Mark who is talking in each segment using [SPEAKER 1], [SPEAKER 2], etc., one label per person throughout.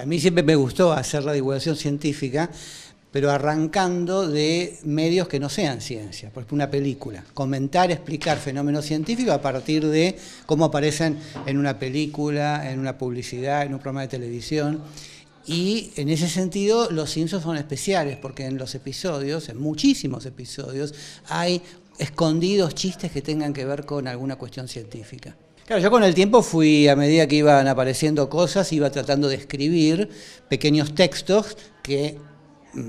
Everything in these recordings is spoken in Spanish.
[SPEAKER 1] A mí siempre me gustó hacer la divulgación científica, pero arrancando de medios que no sean ciencia, por ejemplo una película, comentar, explicar fenómenos científicos a partir de cómo aparecen en una película, en una publicidad, en un programa de televisión. Y en ese sentido los Simpsons son especiales, porque en los episodios, en muchísimos episodios, hay escondidos chistes que tengan que ver con alguna cuestión científica. Claro, yo con el tiempo fui, a medida que iban apareciendo cosas, iba tratando de escribir pequeños textos que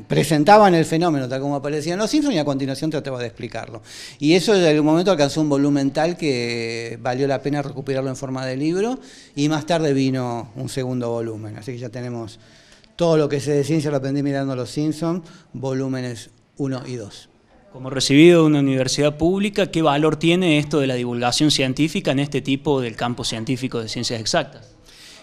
[SPEAKER 1] presentaban el fenómeno tal como aparecía en Los Simpsons y a continuación trataba de explicarlo. Y eso en algún momento alcanzó un volumen tal que valió la pena recuperarlo en forma de libro y más tarde vino un segundo volumen. Así que ya tenemos todo lo que sé de ciencia lo aprendí mirando Los Simpsons, volúmenes 1 y 2.
[SPEAKER 2] Como recibido de una universidad pública, ¿qué valor tiene esto de la divulgación científica en este tipo del campo científico de ciencias exactas?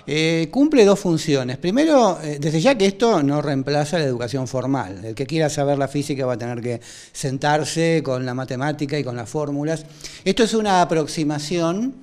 [SPEAKER 1] Eh, cumple dos funciones. Primero, eh, desde ya que esto no reemplaza la educación formal. El que quiera saber la física va a tener que sentarse con la matemática y con las fórmulas. Esto es una aproximación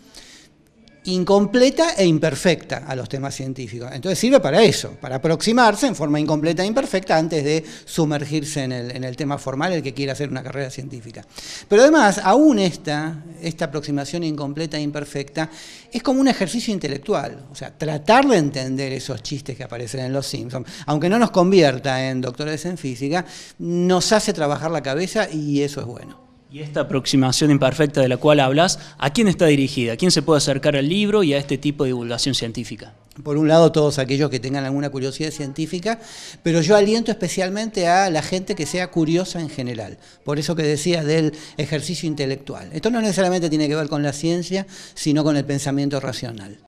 [SPEAKER 1] incompleta e imperfecta a los temas científicos. Entonces sirve para eso, para aproximarse en forma incompleta e imperfecta antes de sumergirse en el, tema formal el que quiera hacer una carrera científica. Pero además, aún esta, esta aproximación incompleta e imperfecta es como un ejercicio intelectual, o sea, tratar de entender esos chistes que aparecen en Los Simpsons, aunque no nos convierta en doctores en física, nos hace trabajar la cabeza y eso es bueno.
[SPEAKER 2] Y esta aproximación imperfecta de la cual hablas, ¿a quién está dirigida? ¿A quién se puede acercar al libro y a este tipo de divulgación científica?
[SPEAKER 1] Por un lado, todos aquellos que tengan alguna curiosidad científica, pero yo aliento especialmente a la gente que sea curiosa en general. Por eso que decía del ejercicio intelectual. Esto no necesariamente tiene que ver con la ciencia, sino con el pensamiento racional.